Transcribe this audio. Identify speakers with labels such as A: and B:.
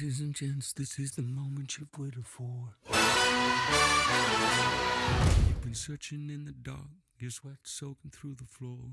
A: Ladies and gents, this is the moment you've waited for. You've been searching in the dark, your sweat soaking through the floor.